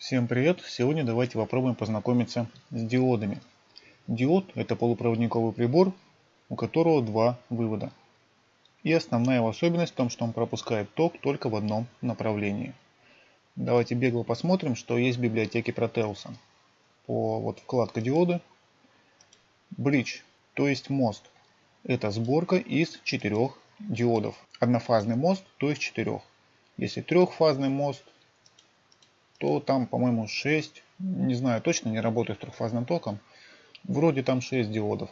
Всем привет! Сегодня давайте попробуем познакомиться с диодами. Диод – это полупроводниковый прибор, у которого два вывода. И основная его особенность в том, что он пропускает ток только в одном направлении. Давайте бегло посмотрим, что есть в библиотеке Протеуса. По вот вкладка диоды. Бридж, то есть мост. Это сборка из четырех диодов. Однофазный мост, то есть четырех. Если трехфазный мост, то там, по-моему, 6. Не знаю, точно не работаю с трехфазным током. Вроде там 6 диодов.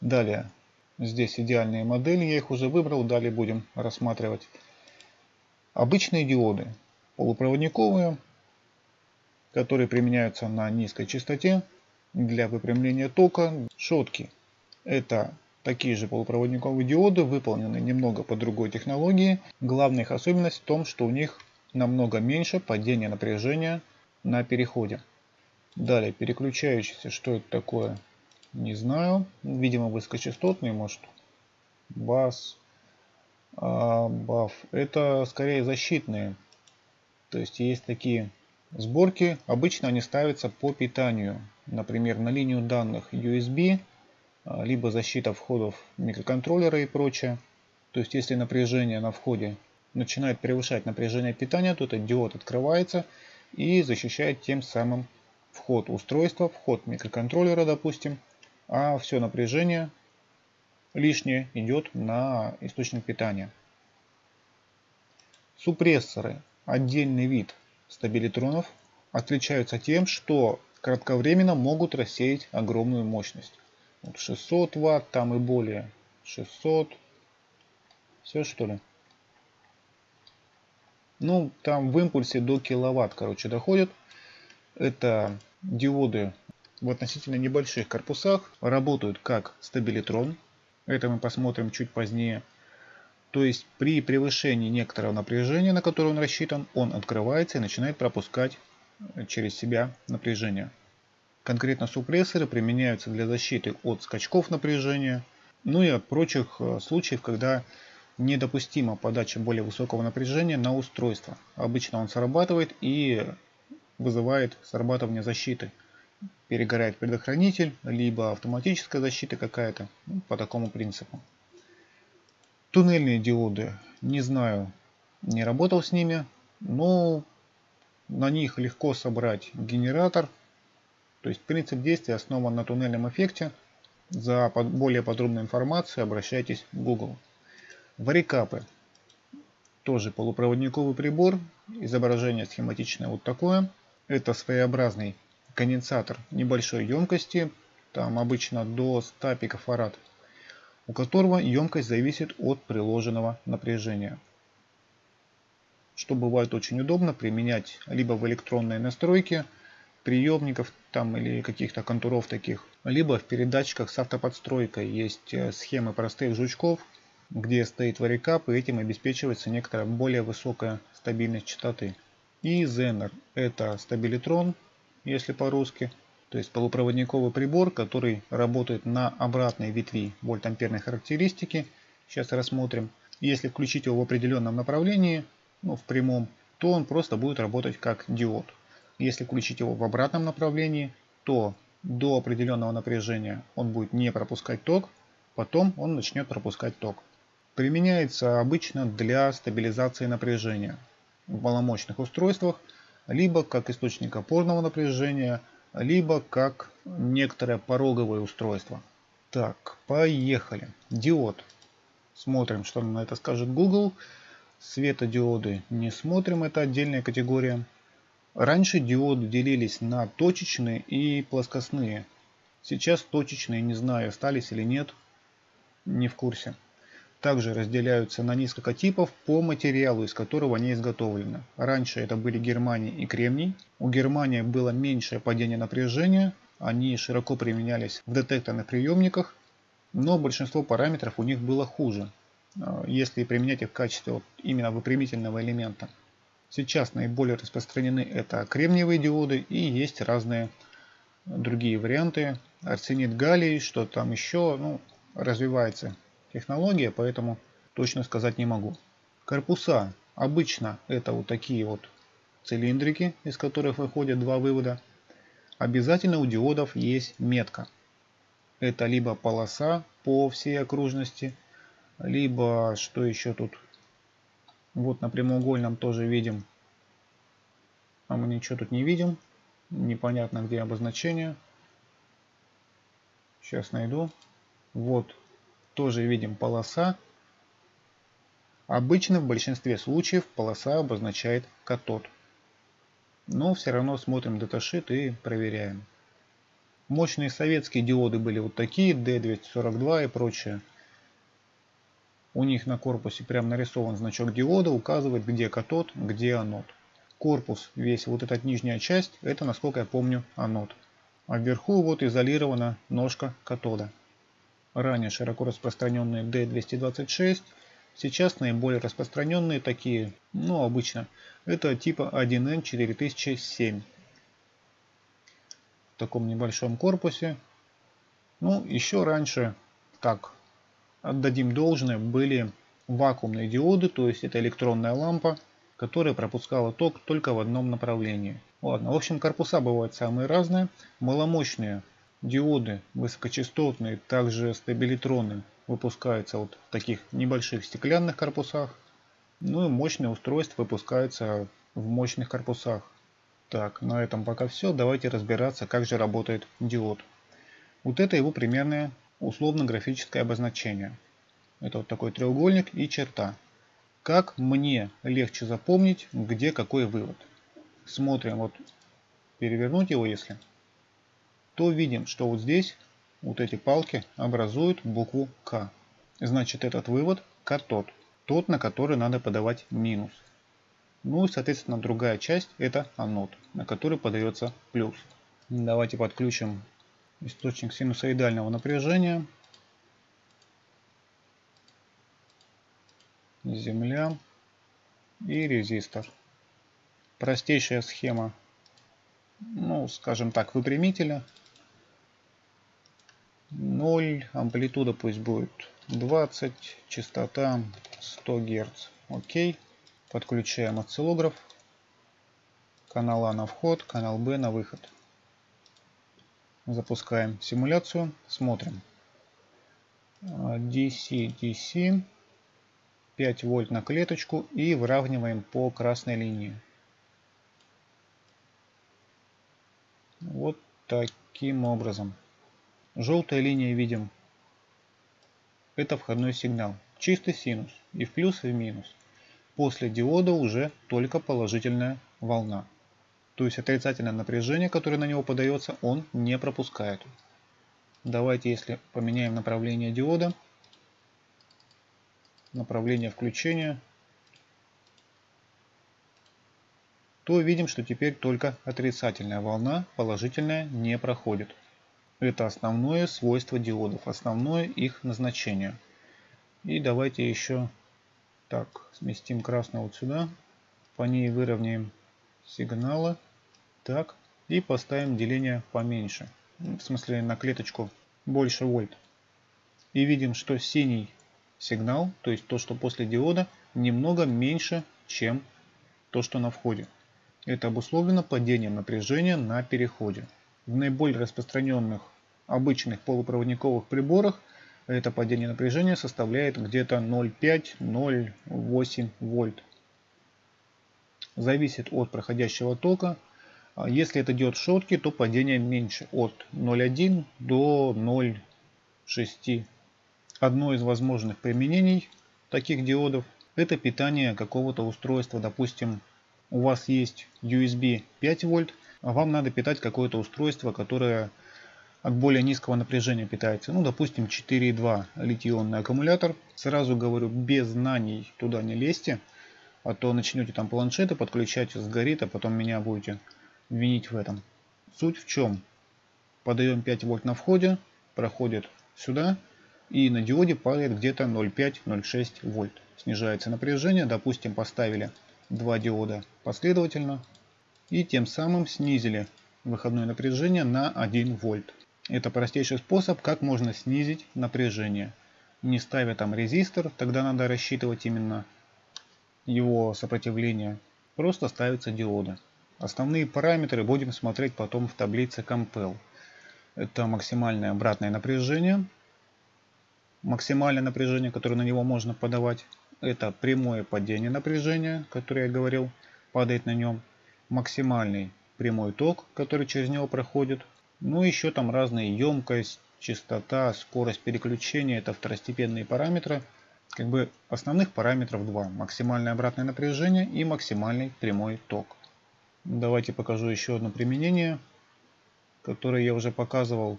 Далее, здесь идеальные модели, я их уже выбрал, далее будем рассматривать. Обычные диоды, полупроводниковые, которые применяются на низкой частоте для выпрямления тока. Шотки, это Такие же полупроводниковые диоды выполнены немного по другой технологии. Главная их особенность в том, что у них намного меньше падения напряжения на переходе. Далее, переключающийся, что это такое, не знаю. Видимо, высокочастотный, может, бас, а, баф. Это скорее защитные. То есть есть такие сборки. Обычно они ставятся по питанию. Например, на линию данных USB а, либо защита входов микроконтроллера и прочее. То есть если напряжение на входе начинает превышать напряжение питания, то этот диод открывается и защищает тем самым вход устройства, вход микроконтроллера, допустим, а все напряжение лишнее идет на источник питания. Супрессоры, отдельный вид стабилитронов, отличаются тем, что кратковременно могут рассеять огромную мощность. Вот 600 ватт, там и более. 600. Все что ли? Ну, там в импульсе до киловатт, короче, доходит. Это диоды в относительно небольших корпусах. Работают как стабилитрон. Это мы посмотрим чуть позднее. То есть при превышении некоторого напряжения, на которое он рассчитан, он открывается и начинает пропускать через себя напряжение. Конкретно супрессоры применяются для защиты от скачков напряжения, ну и от прочих э, случаев, когда недопустима подача более высокого напряжения на устройство. Обычно он срабатывает и вызывает срабатывание защиты. Перегорает предохранитель, либо автоматическая защита какая-то, ну, по такому принципу. Туннельные диоды, не знаю, не работал с ними, но на них легко собрать генератор то есть принцип действия основан на туннельном эффекте. За более подробной информацией обращайтесь в Google. Варикапы. Тоже полупроводниковый прибор. Изображение схематичное вот такое. Это своеобразный конденсатор небольшой емкости. Там обычно до 100 пикофарад. У которого емкость зависит от приложенного напряжения. Что бывает очень удобно применять либо в электронной настройке, приемников там или каких-то контуров таких. Либо в передатчиках с автоподстройкой есть э, схемы простых жучков, где стоит варикап и этим обеспечивается некоторая более высокая стабильность частоты. И Zener это стабилитрон, если по-русски, то есть полупроводниковый прибор, который работает на обратной ветви вольтамперной характеристики. Сейчас рассмотрим. Если включить его в определенном направлении, ну в прямом, то он просто будет работать как диод. Если включить его в обратном направлении, то до определенного напряжения он будет не пропускать ток, потом он начнет пропускать ток. Применяется обычно для стабилизации напряжения в маломощных устройствах, либо как источник опорного напряжения, либо как некоторое пороговое устройство. Так, поехали. Диод. Смотрим, что на это скажет Google. Светодиоды не смотрим, это отдельная категория. Раньше диоды делились на точечные и плоскостные. Сейчас точечные, не знаю, остались или нет, не в курсе. Также разделяются на несколько типов по материалу, из которого они изготовлены. Раньше это были германий и кремний. У германия было меньшее падение напряжения, они широко применялись в детекторных приемниках, но большинство параметров у них было хуже, а, если применять их в качестве именно выпрямительного элемента. Сейчас наиболее распространены это кремниевые диоды и есть разные другие варианты. Арсенит галлий, что там еще. Ну, развивается технология, поэтому точно сказать не могу. Корпуса обычно это вот такие вот цилиндрики, из которых выходят два вывода, обязательно у диодов есть метка. Это либо полоса по всей окружности, либо что еще тут. Вот на прямоугольном тоже видим. А мы ничего тут не видим. Непонятно где обозначение. Сейчас найду. Вот тоже видим полоса. Обычно в большинстве случаев полоса обозначает катод. Но все равно смотрим даташит и проверяем. Мощные советские диоды были вот такие, D242 и прочее. У них на корпусе прям нарисован значок диода, указывает где катод, где анод. Корпус, весь вот эта нижняя часть, это, насколько я помню, анод. А вверху вот изолирована ножка катода. Ранее широко распространенные D226, сейчас наиболее распространенные такие, ну обычно, это типа 1N4007 в таком небольшом корпусе. Ну, еще раньше, так, отдадим должное, были вакуумные диоды, то есть это электронная лампа, которая пропускала ток только в одном направлении. Ладно, в общем, корпуса бывают самые разные. Маломощные диоды, высокочастотные, также стабилитроны выпускаются вот в таких небольших стеклянных корпусах. Ну и мощные устройства выпускаются в мощных корпусах. Так, на этом пока все. Давайте разбираться, как же работает диод. Вот это его примерное условно-графическое обозначение. Это вот такой треугольник и черта. Как мне легче запомнить, где какой вывод. Смотрим, вот перевернуть его если, то видим, что вот здесь вот эти палки образуют букву К. Значит этот вывод катод, тот, на который надо подавать минус. Ну и, соответственно, другая часть это анод, на который подается плюс. Давайте подключим источник синусоидального напряжения. Земля и резистор. Простейшая схема, ну, скажем так, выпрямителя. 0, амплитуда пусть будет 20, частота 100 Гц. Окей. Подключаем осциллограф. Канал А на вход, канал Б на выход. Запускаем симуляцию, смотрим. DC, DC, 5 вольт на клеточку и выравниваем по красной линии. Вот таким образом. Желтая линия видим. Это входной сигнал. Чистый синус. И в плюс, и в минус. После диода уже только положительная волна. То есть отрицательное напряжение, которое на него подается, он не пропускает. Давайте, если поменяем направление диода, направление включения, то видим, что теперь только отрицательная волна, положительная не проходит. Это основное свойство диодов, основное их назначение. И давайте еще так, сместим красную вот сюда. По ней выровняем сигналы. Так, и поставим деление поменьше. В смысле на клеточку больше вольт. И видим, что синий сигнал, то есть то, что после диода, немного меньше, чем то, что на входе. Это обусловлено падением напряжения на переходе. В наиболее распространенных обычных полупроводниковых приборах это падение напряжения составляет где-то 0,5-0,8 вольт. Зависит от проходящего тока. А если это диод шотки, то падение меньше от 0,1 до 0,6. Одно из возможных применений таких диодов это питание какого-то устройства. Допустим, у вас есть USB 5 вольт, а вам надо питать какое-то устройство, которое от более низкого напряжения питается. Ну, допустим, 4,2 литий-ионный аккумулятор. Сразу говорю, без знаний туда не лезьте, а то начнете там планшеты подключать, сгорит, а потом меня будете винить в этом. Суть в чем? Подаем 5 вольт на входе, проходит сюда, и на диоде падает где-то 0,5-0,6 вольт. Снижается напряжение, допустим, поставили два диода последовательно, и тем самым снизили выходное напряжение на 1 вольт. Это простейший способ, как можно снизить напряжение. Не ставя там резистор, тогда надо рассчитывать именно его сопротивление. просто ставятся диоды. Основные параметры будем смотреть потом в таблице Compel. Это максимальное обратное напряжение, максимальное напряжение, которое на него можно подавать. Это прямое падение напряжения, которое я говорил, падает на нем. Максимальный прямой ток, который через него проходит. Ну еще там разные емкость, частота, скорость переключения. Это второстепенные параметры. Как бы основных параметров два. Максимальное обратное напряжение и максимальный прямой ток. Давайте покажу еще одно применение, которое я уже показывал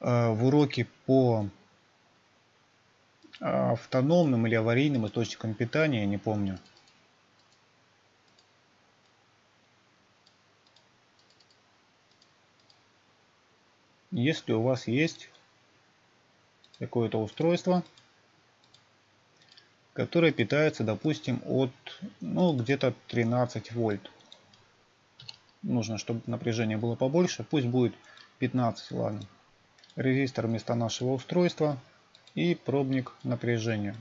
э, в уроке по автономным или аварийным источникам питания, не помню. Если у вас есть какое-то устройство, которое питается, допустим, от ну, где-то 13 вольт нужно, чтобы напряжение было побольше. Пусть будет 15, ладно. Резистор вместо нашего устройства и пробник напряжения.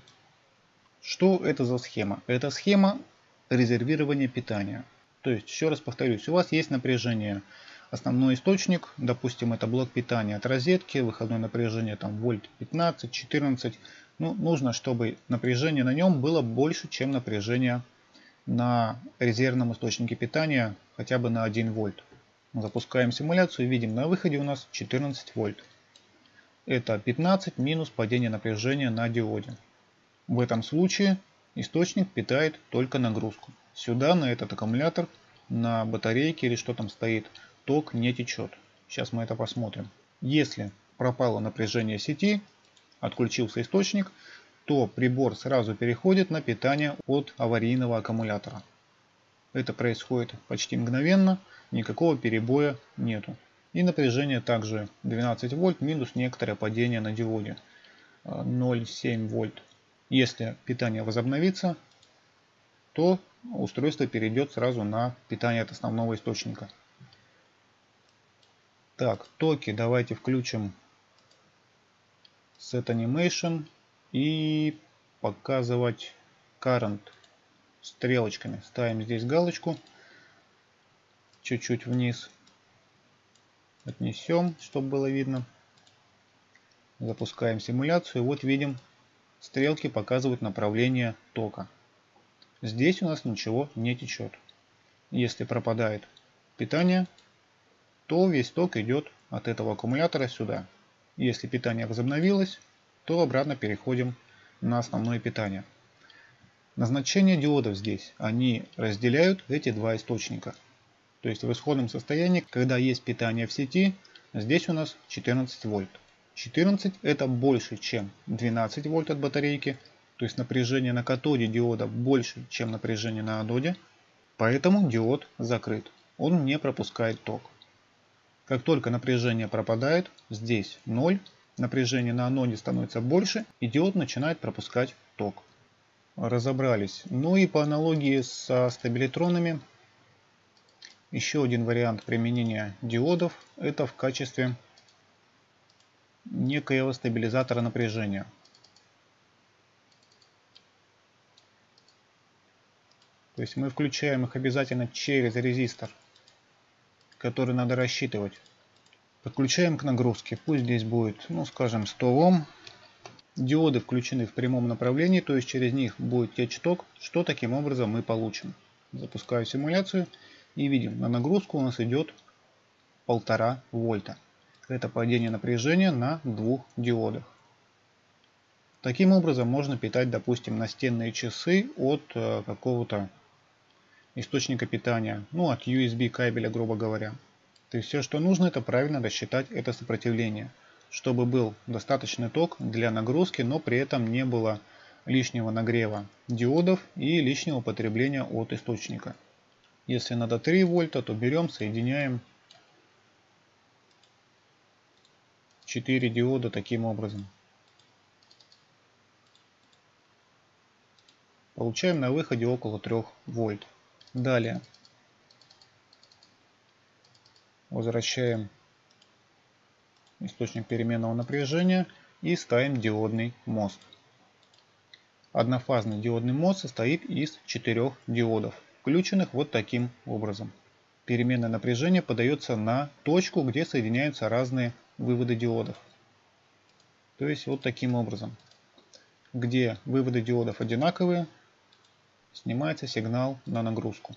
Что это за схема? Это схема резервирования питания. То есть, еще раз повторюсь, у вас есть напряжение, основной источник, допустим, это блок питания от розетки, выходное напряжение там вольт 15-14. Ну, нужно, чтобы напряжение на нем было больше, чем напряжение на резервном источнике питания хотя бы на 1 вольт. Запускаем симуляцию и видим на выходе у нас 14 вольт. Это 15 минус падение напряжения на диоде. В этом случае источник питает только нагрузку. Сюда на этот аккумулятор, на батарейке или что там стоит, ток не течет. Сейчас мы это посмотрим. Если пропало напряжение сети, отключился источник, то прибор сразу переходит на питание от аварийного аккумулятора. Это происходит почти мгновенно, никакого перебоя нету. И напряжение также 12 вольт минус некоторое падение на диоде 0,7 вольт. Если питание возобновится, то устройство перейдет сразу на питание от основного источника. Так, токи давайте включим Set Animation и показывать current стрелочками. Ставим здесь галочку чуть-чуть вниз. Отнесем, чтобы было видно. Запускаем симуляцию. Вот видим, стрелки показывают направление тока. Здесь у нас ничего не течет. Если пропадает питание, то весь ток идет от этого аккумулятора сюда. Если питание возобновилось, то обратно переходим на основное питание. Назначение диодов здесь. Они разделяют эти два источника. То есть в исходном состоянии, когда есть питание в сети, здесь у нас 14 вольт. 14 это больше, чем 12 вольт от батарейки. То есть напряжение на катоде диода больше, чем напряжение на аноде. Поэтому диод закрыт. Он не пропускает ток. Как только напряжение пропадает, здесь 0, напряжение на аноде становится больше, и диод начинает пропускать ток. Разобрались. Ну и по аналогии со стабилитронами, еще один вариант применения диодов это в качестве некоего стабилизатора напряжения. То есть мы включаем их обязательно через резистор, который надо рассчитывать. Подключаем к нагрузке. Пусть здесь будет, ну скажем, 100 Ом. Диоды включены в прямом направлении, то есть через них будет течь ток. Что таким образом мы получим? Запускаю симуляцию и видим, на нагрузку у нас идет полтора вольта. Это падение напряжения на двух диодах. Таким образом можно питать, допустим, настенные часы от э, какого-то источника питания, ну от USB кабеля, грубо говоря. То есть все, что нужно, это правильно рассчитать это сопротивление, чтобы был достаточный ток для нагрузки, но при этом не было лишнего нагрева диодов и лишнего потребления от источника. Если надо 3 вольта, то берем, соединяем 4 диода таким образом. Получаем на выходе около 3 вольт. Далее Возвращаем источник переменного напряжения и ставим диодный мост. Однофазный диодный мост состоит из четырех диодов. включенных вот таким образом. Переменное напряжение подается на точку, где соединяются разные выводы диодов. То есть вот таким образом. Где выводы диодов одинаковые, снимается сигнал на нагрузку.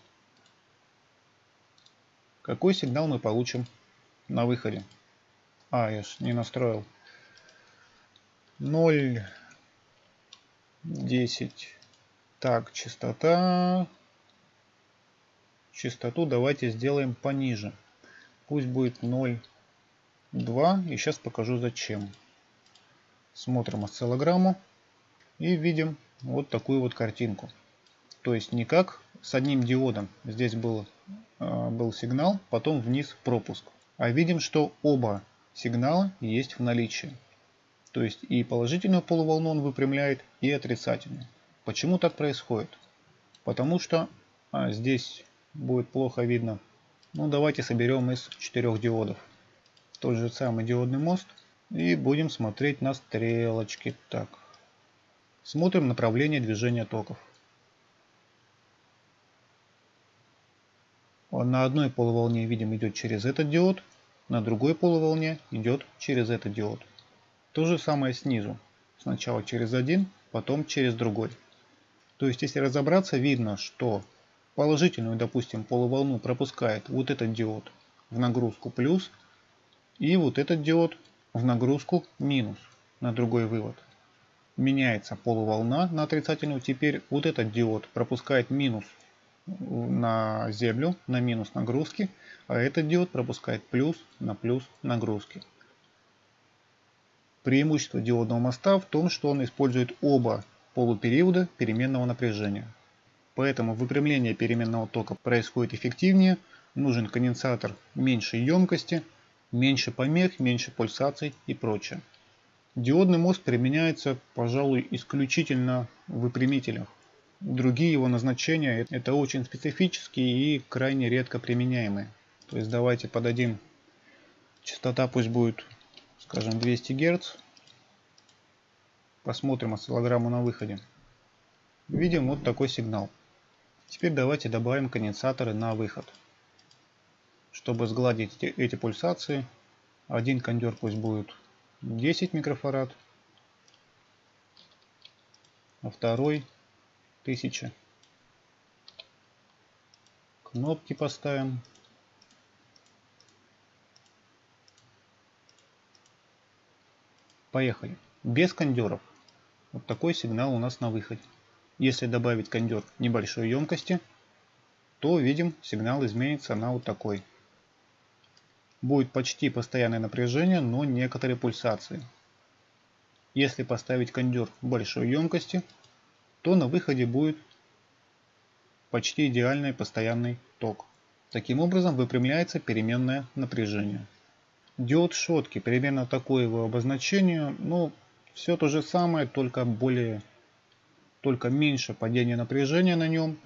Какой сигнал мы получим на выходе? А, я ж не настроил. 0, 10. Так, частота. Частоту давайте сделаем пониже. Пусть будет 0,2. И сейчас покажу зачем. Смотрим осциллограмму. И видим вот такую вот картинку. То есть не как с одним диодом. Здесь был, э, был сигнал, потом вниз пропуск. А видим, что оба сигнала есть в наличии. То есть и положительную полуволну он выпрямляет, и отрицательную. Почему так происходит? Потому что а, здесь будет плохо видно. Ну давайте соберем из четырех диодов. Тот же самый диодный мост. И будем смотреть на стрелочки. Так. Смотрим направление движения токов. На одной полуволне видим идет через этот диод, на другой полуволне идет через этот диод. То же самое снизу. Сначала через один, потом через другой. То есть, если разобраться, видно, что положительную, допустим, полуволну пропускает вот этот диод в нагрузку плюс, и вот этот диод в нагрузку минус на другой вывод. Меняется полуволна на отрицательную, теперь вот этот диод пропускает минус на землю, на минус нагрузки, а этот диод пропускает плюс на плюс нагрузки. Преимущество диодного моста в том, что он использует оба полупериода переменного напряжения. Поэтому выпрямление переменного тока происходит эффективнее, нужен конденсатор меньшей емкости, меньше помех, меньше пульсаций и прочее. Диодный мост применяется, пожалуй, исключительно в выпрямителях. Другие его назначения это очень специфические и крайне редко применяемые. То есть давайте подадим частота пусть будет скажем 200 Гц. Посмотрим осциллограмму на выходе. Видим вот такой сигнал. Теперь давайте добавим конденсаторы на выход. Чтобы сгладить эти, эти пульсации, один кондер пусть будет 10 микрофарад, а второй 1000. Кнопки поставим Поехали. Без кондеров. Вот такой сигнал у нас на выходе. Если добавить кондер небольшой емкости, то видим сигнал изменится на вот такой. Будет почти постоянное напряжение, но некоторые пульсации. Если поставить кондер большой емкости, то на выходе будет почти идеальный постоянный ток. Таким образом выпрямляется переменное напряжение. Диод шотки, примерно такое его обозначение. Ну, все то же самое, только более, только меньше падение напряжения на нем.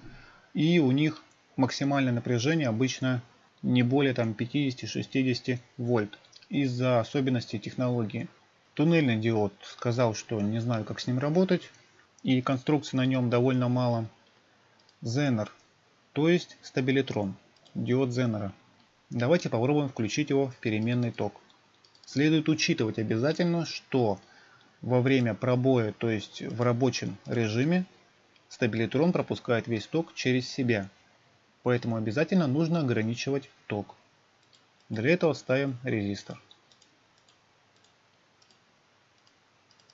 И у них максимальное напряжение обычно не более там 50-60 вольт. Из-за особенностей технологии. Туннельный диод сказал, что не знаю, как с ним работать. И конструкции на нем довольно мало. Зенер, то есть стабилитрон. Диод Зенера. Давайте попробуем включить его в переменный ток. Следует учитывать обязательно, что во время пробоя, то есть в рабочем режиме, стабилитрон пропускает весь ток через себя. Поэтому обязательно нужно ограничивать ток. Для этого ставим резистор.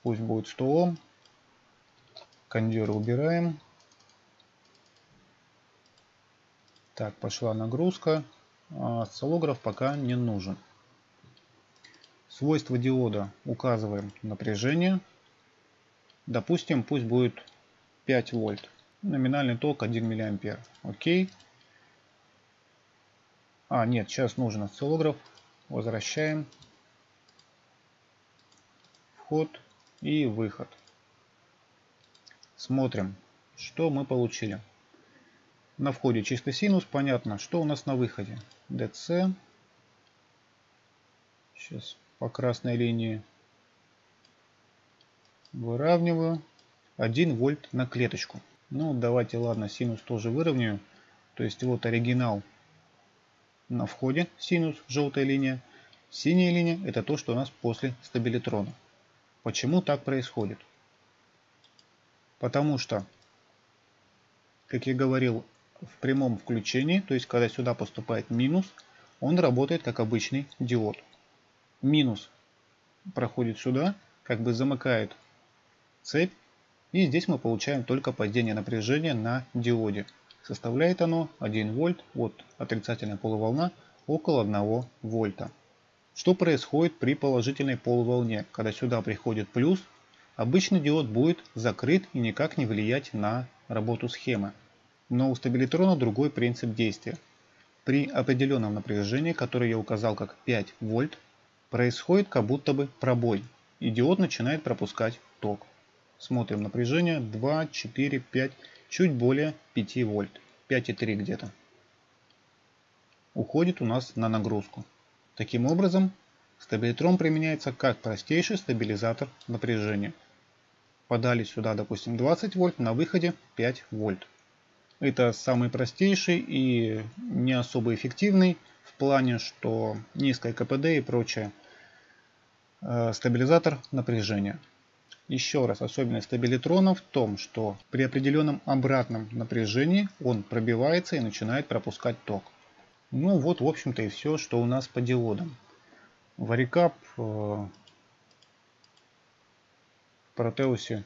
Пусть будет 100 Ом. Кондеры убираем. Так, пошла нагрузка осциллограф пока не нужен. Свойства диода указываем напряжение. Допустим, пусть будет 5 вольт. Номинальный ток 1 миллиампер. Окей. А, нет, сейчас нужен осциллограф. Возвращаем. Вход и выход. Смотрим, что мы получили. На входе чистый синус, понятно, что у нас на выходе. DC. Сейчас по красной линии выравниваю. 1 вольт на клеточку. Ну, давайте, ладно, синус тоже выровняю. То есть вот оригинал на входе, синус, желтая линия. Синяя линия это то, что у нас после стабилитрона. Почему так происходит? Потому что, как я говорил, в прямом включении, то есть когда сюда поступает минус, он работает как обычный диод. Минус проходит сюда, как бы замыкает цепь, и здесь мы получаем только падение напряжения на диоде. Составляет оно 1 вольт, вот отрицательная полуволна, около 1 вольта. Что происходит при положительной полуволне? Когда сюда приходит плюс, обычный диод будет закрыт и никак не влиять на работу схемы. Но у стабилитрона другой принцип действия. При определенном напряжении, которое я указал как 5 вольт, происходит как будто бы пробой, и диод начинает пропускать ток. Смотрим напряжение 2, 4, 5, чуть более 5 вольт, 5,3 где-то. Уходит у нас на нагрузку. Таким образом, стабилитрон применяется как простейший стабилизатор напряжения. Подали сюда, допустим, 20 вольт, на выходе 5 вольт. Это самый простейший и не особо эффективный в плане, что низкое КПД и прочее. Э, стабилизатор напряжения. Еще раз, особенность стабилитрона в том, что при определенном обратном напряжении он пробивается и начинает пропускать ток. Ну вот, в общем-то и все, что у нас по диодам. Варикап э, Протеусе,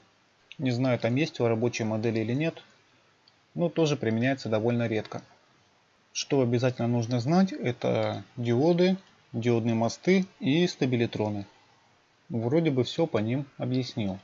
не знаю, там есть в рабочей модели или нет, но тоже применяется довольно редко. Что обязательно нужно знать, это диоды, диодные мосты и стабилитроны. Вроде бы все по ним объяснил.